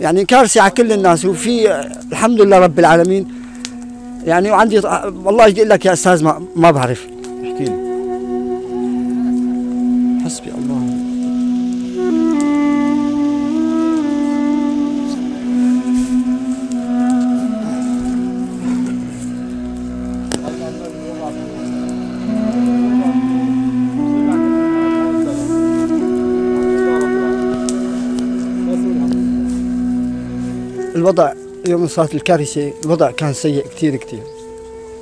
يعني كارثه على كل الناس وفي الحمد لله رب العالمين. يعني وعندي والله أجي لك يا أستاذ ما, ما بعرف. احكي لي. الوضع يوم صارت الكارثة الوضع كان سيء كثير كثير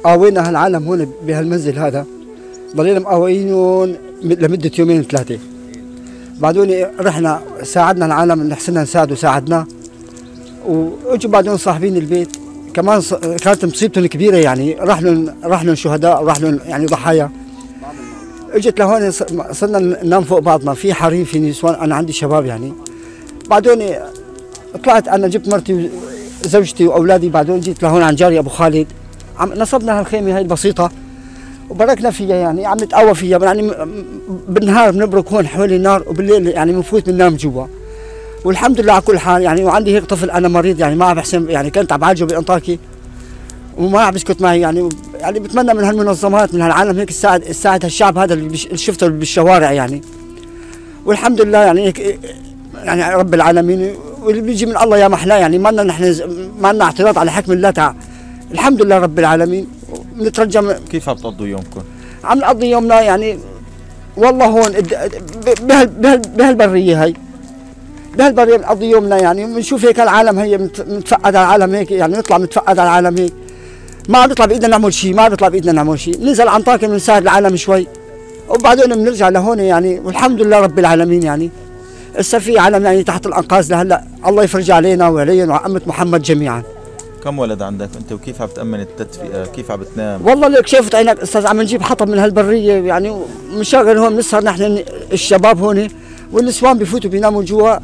قاوينا هالعالم هون بهالمنزل هذا. ضلينا مقاوينهم لمدة يومين ثلاثة. بعدين رحنا ساعدنا العالم اللي حسنا نساعد وساعدناه وأجوا بعدين صاحبين البيت. كمان كانت مصيبتهم كبيرة يعني. راح لهم راح لهم شهداء وراح لهم يعني ضحايا. إجت لهون صرنا ننام فوق بعضنا. في حريم في نسوان. أنا عندي شباب يعني. بعدين طلعت أنا جبت مرتي وزوجتي وأولادي بعدين جيت لهون عن جاري أبو خالد. عم نصبنا هالخيمة هاي البسيطة وبركنا فيها يعني عم نتقوى فيها. يعني بالنهار بنبرك هون حوالي النار وبالليل يعني بنفوت بننام جوا. والحمد لله على كل حال يعني وعندي هيك طفل أنا مريض يعني ما عم بحسن يعني كنت عم بعالجه بإنطاكي وما عم بيسكت معي. يعني يعني بتمنى من هالمنظمات من هالعالم هيك تساعد تساعد هالشعب هذا اللي شفته بالشوارع يعني. والحمد لله يعني هيك يعني رب العالمين واللي بيجي من الله يا محلاه يعني ما لنا نحن ما لنا اعتراض على حكم الله تعالى. الحمد لله رب العالمين. بنترجى من- كيف عم تقضوا يومكم؟ عم نقضي يومنا يعني والله هون بهال بهال بهالبرية هي بهالبرية بنقضي يومنا يعني. بنشوف هيك العالم هي بنتفقد على العالم هيك يعني نطلع نتفقد على العالم هيك. ما عم بيطلع بإيدنا نعمل شيء ما عم بيطلع بإيدنا نعمل شيء ننزل عن طاقه بنساعد العالم شوي. وبعدين بنرجع لهون يعني. والحمد لله رب العالمين يعني. في عالم يعني تحت الأنقاض لهلا. الله يفرج علينا وعليهم وعلى امه محمد جميعا. كم ولد عندك؟ أنت وكيف عم تأمن التدفئة؟ كيف عم بتنام؟ والله لك شفت عينك أستاذ عم نجيب حطب من هالبرية يعني مشغل هون بنسهر نحن الشباب هون والنسوان بفوتوا بيناموا جوا.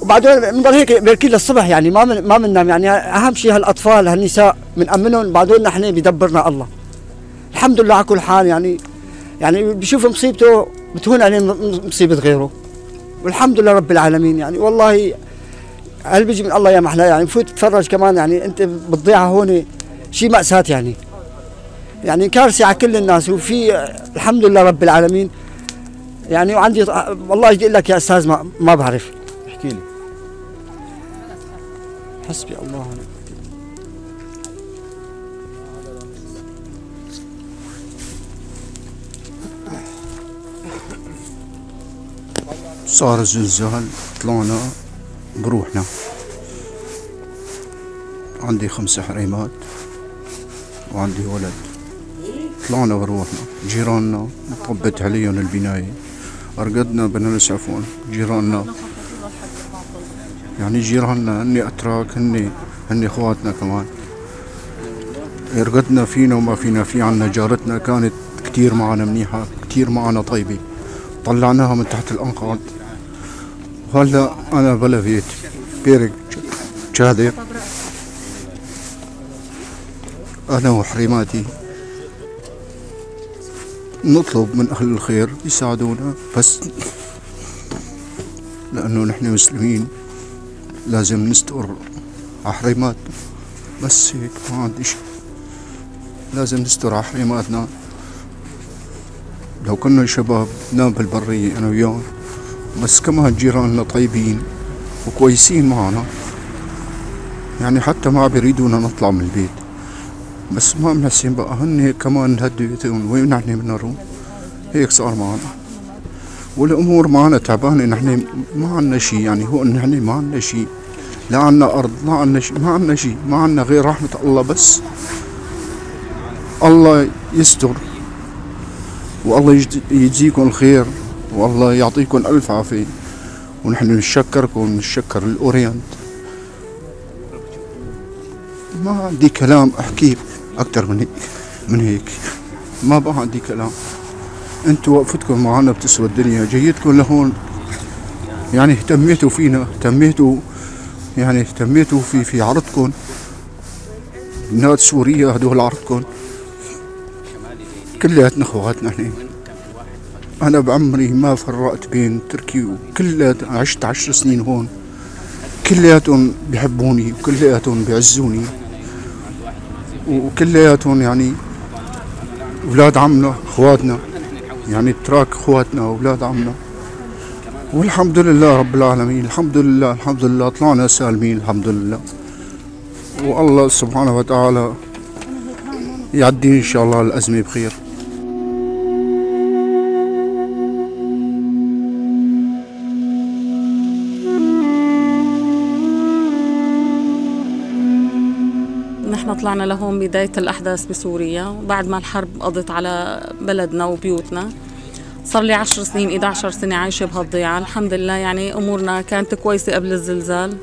وبعدين بنضل هيك بركي للصبح يعني ما من ما بننام يعني. أهم شيء هالأطفال هالنساء بنأمنهم. بعدين نحن بدبرنا الله. الحمد لله على كل حال يعني يعني بشوف مصيبته بتهون عليه مصيبة غيره. والحمد لله رب العالمين. يعني والله هل بيجي من الله يا محلى يعني بفوت تتفرج كمان يعني انت بتضيعها هون شيء مأساة يعني. يعني كارثة على كل الناس وفي الحمد لله رب العالمين. يعني وعندي والله أجي لك يا أستاذ ما, ما بعرف. احكي لي. حسبي الله صار الزلزال طلعنا بروحنا. عندي خمسة حريمات وعندي ولد. طلعنا بروحنا جيراننا طبت عليهم البناية. أرقدنا بنا السعفون جيراننا. يعني جيراننا هني أتراك هني هني إخواتنا كمان. رقدنا فينا وما فينا في عنا جارتنا كانت كتير معنا منيحة كتير معنا طيبة. طلعناها من تحت الأنقاض. وهلا أنا بلا بيت بيرك شادر أنا وحريماتي نطلب من أهل الخير يساعدونا بس لأنه نحن مسلمين لازم نستر على حريماتنا بس هيك ما عندي شي لازم نستر حريماتنا لو كنا شباب نام بالبرية أنا وياهم بس كمان جيراننا طيبين وكويسين معنا. يعني حتى ما بيريدونا نطلع من البيت. بس ما منحسين بقى هن كمان هدوا يتون وين نحن بدنا نروح هيك صار معنا. والأمور معنا تعبانة. نحن ما عنا شيء. يعني هو نحن ما عنا شيء. لا عنا أرض لا عنا شيء. ما عنا شيء. ما عنا غير رحمة الله بس. الله يستر. والله يجزيكم الخير. والله يعطيكم ألف عافية. ونحن نشكركم نشكر الأورينت. ما عندي كلام احكيه أكثر من هيك من هيك. ما بقى عندي كلام. أنتوا وقفتكم معنا بتسوى الدنيا. جيتكم لهون. يعني اهتميتوا فينا. اهتميتوا يعني اهتميتوا في في عرضكم. بلاد سوريا هدول عرضكم. كلياتنا أخواتنا إحنا أنا بعمري ما فرقت بين تركي وكليات عشت عشر سنين هون. كلياتهم بيحبوني وكلياتهم بيعزوني وكلياتهم يعني أولاد عمنا أخواتنا. يعني تراك أخواتنا وأولاد عمنا. والحمد لله رب العالمين الحمد لله الحمد لله. طلعنا سالمين الحمد لله. والله سبحانه وتعالى يعدي إن شاء الله الأزمة بخير. نحن طلعنا لهون بداية الأحداث بسوريا وبعد ما الحرب قضت على بلدنا وبيوتنا. صار لي عشر سنين 11 سنة عايشة بهالضيعة. الحمد لله يعني أمورنا كانت كويسة قبل الزلزال.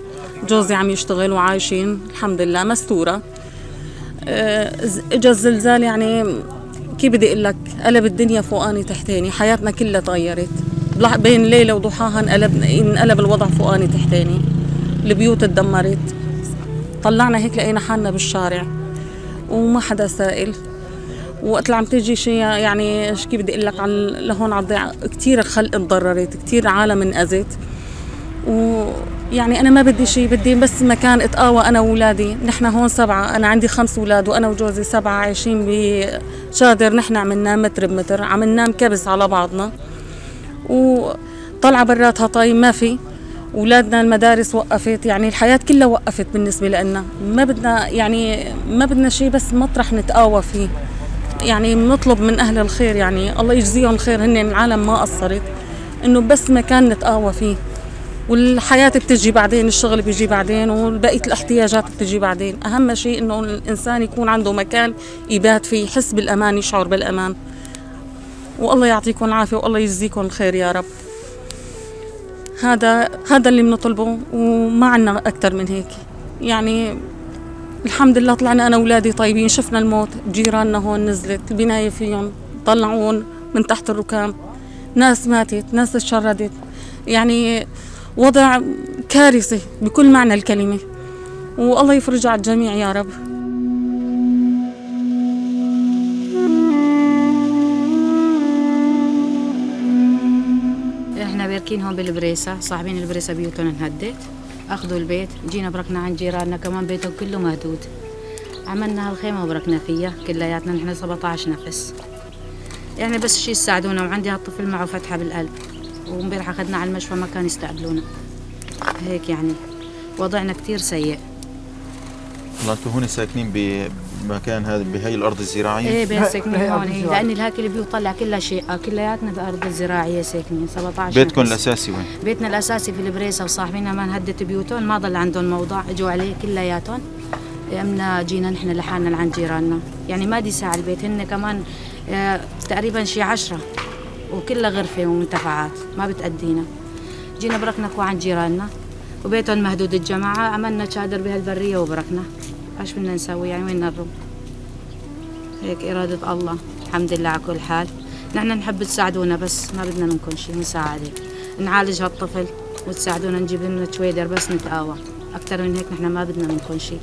جوزي عم يشتغل وعايشين الحمد لله مستورة. آه، اجى الزلزال يعني كيف بدي أقول لك؟ قلب الدنيا فوقاني تحتاني حياتنا كلها تغيرت. بين ليلة وضحاها انقلب انقلب الوضع فوقاني تحتاني. البيوت تدمرت طلعنا هيك لقينا حالنا بالشارع وما حدا سائل. وقت اللي عم تيجي شيء يعني كيف بدي أقول لك عن لهون على الضيعه كثير خلق تضررت كثير عالم انأذت. ويعني أنا ما بدي شيء بدي بس مكان أتقاوى أنا واولادي نحن هون سبعة أنا عندي خمس أولاد وأنا وجوزي سبعة عايشين بشادر نحن عملناه متر بمتر عم ننام كبس على بعضنا. وطلعة براتها طي ما في. أولادنا المدارس وقفت يعني الحياة كلها وقفت بالنسبة لنا. ما بدنا يعني ما بدنا شيء بس مطرح نتقاوى فيه. يعني بنطلب من أهل الخير يعني الله يجزيهم الخير هن العالم ما قصرت إنه بس مكان نتقاوى فيه. والحياة بتجي بعدين الشغل بيجي بعدين وبقية الاحتياجات بتجي بعدين. أهم شيء إنه الإنسان يكون عنده مكان يبات فيه يحس بالأمان يشعر بالأمان. والله يعطيكم العافية والله يجزيكم الخير يا رب. هذا هذا اللي بنطلبه وما عنا أكثر من هيك. يعني الحمد لله طلعنا أنا وأولادي طيبين شفنا الموت جيراننا هون نزلت البناية فيهم طلعون من تحت الركام. ناس ماتت ناس تشردت. يعني وضع كارثي بكل معنى الكلمة. والله يفرج على الجميع يا رب. إحنا باركين هون بالبريسة صاحبين البريسة بيوتهم انهدت. أخذوا البيت جينا بركنا عند جيراننا كمان بيتهم كله مهدود. عملنا هالخيمة وبركنا فيها كلياتنا نحن 17 نفس. يعني بس شي يساعدونا وعندي هالطفل معه فتحة بالقلب. وامبارح اخذنا على المشفى ما كان يستقبلونا. هيك يعني وضعنا كتير سيء. والله هون ساكنين بمكان هذا بهي الأرض الزراعية؟ إيه بين ساكنين هون إيه،. لأن الهاك البيوت طلع كلها شقة كلياتنا بأرض الزراعية ساكنين 17 بيتكم. الأساسي وين؟ بيتنا الأساسي في البريسة وصاحبينا ما انهدت بيوتهم ما ضل عندهم موضع إجوا عليه كلياتهم. أمنا جينا نحن لحالنا لعند جيراننا. يعني ما دي ساعة البيت هن كمان آه، تقريبا شي عشرة. وكلها غرفة ومنتفعات ما بتأدينا. جينا بركنا كوا عند جيراننا. وبيتهم مهدود الجماعة عملنا شادر بهالبرية وبركنا. إيش بدنا نسوي يعني وين نروح هيك إرادة الله. الحمد لله على كل حال. نحن نحب تساعدونا بس ما بدنا منكم شيء مساعدة نعالج هالطفل وتساعدونا نجيب لنا شويدر بس نتقاوى. أكثر من هيك نحن ما بدنا منكم شيء.